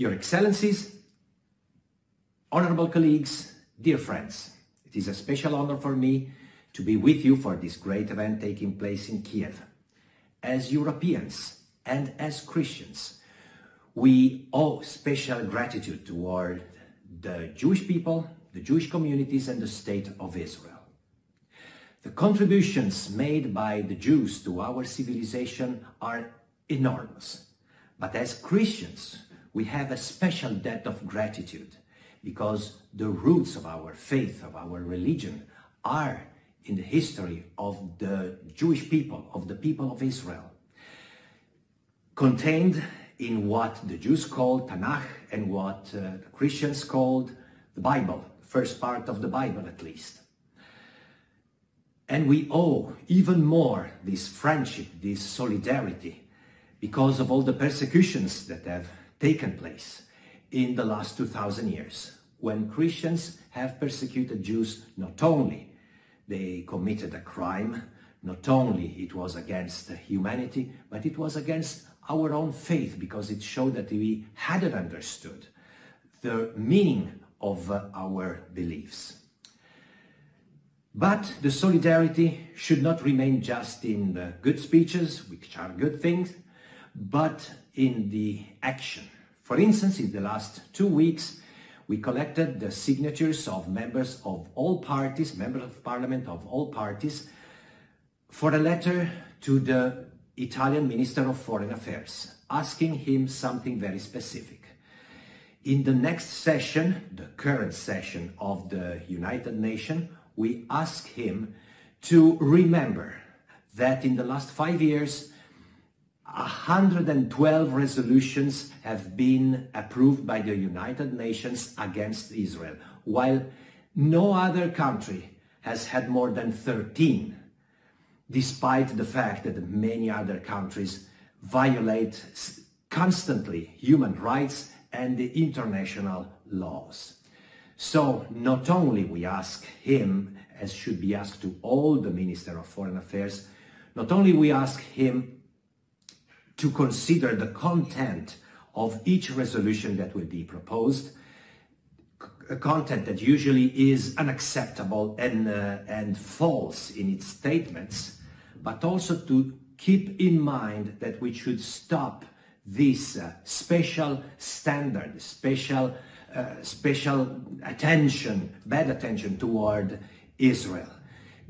Your Excellencies, honorable colleagues, dear friends, it is a special honor for me to be with you for this great event taking place in Kiev. As Europeans and as Christians, we owe special gratitude toward the Jewish people, the Jewish communities and the state of Israel. The contributions made by the Jews to our civilization are enormous. But as Christians, we have a special debt of gratitude because the roots of our faith, of our religion, are in the history of the Jewish people, of the people of Israel, contained in what the Jews called Tanakh and what uh, the Christians called the Bible, the first part of the Bible at least. And we owe even more this friendship, this solidarity, because of all the persecutions that have taken place in the last 2000 years, when Christians have persecuted Jews not only they committed a crime, not only it was against humanity, but it was against our own faith because it showed that we hadn't understood the meaning of our beliefs. But the solidarity should not remain just in the good speeches, which are good things, but in the action. For instance, in the last two weeks, we collected the signatures of members of all parties, members of parliament of all parties, for a letter to the Italian Minister of Foreign Affairs, asking him something very specific. In the next session, the current session of the United Nations, we ask him to remember that in the last five years, 112 resolutions have been approved by the United Nations against Israel, while no other country has had more than 13 despite the fact that many other countries violate constantly human rights and the international laws. So not only we ask him, as should be asked to all the Minister of Foreign Affairs, not only we ask him to consider the content of each resolution that will be proposed, a content that usually is unacceptable and, uh, and false in its statements, but also to keep in mind that we should stop this uh, special standard, special, uh, special attention, bad attention toward Israel,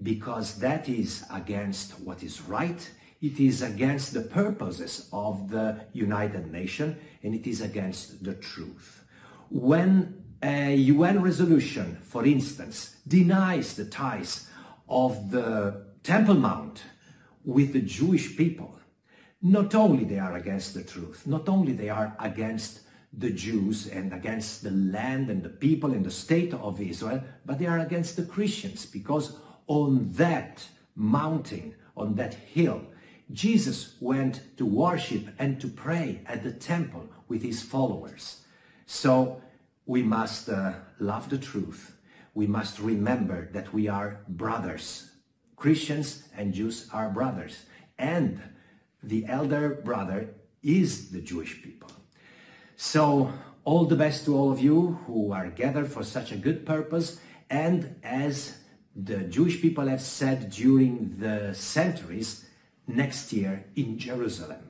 because that is against what is right, it is against the purposes of the United Nations, and it is against the truth. When a UN resolution, for instance, denies the ties of the Temple Mount with the Jewish people, not only they are against the truth, not only they are against the Jews and against the land and the people and the state of Israel, but they are against the Christians because on that mountain, on that hill, Jesus went to worship and to pray at the temple with his followers. So we must uh, love the truth. We must remember that we are brothers Christians and Jews are brothers. And the elder brother is the Jewish people. So all the best to all of you who are gathered for such a good purpose. And as the Jewish people have said during the centuries, next year in Jerusalem.